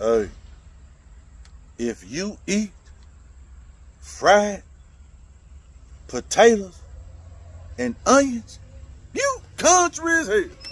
Hey, if you eat fried potatoes and onions, you country as hell.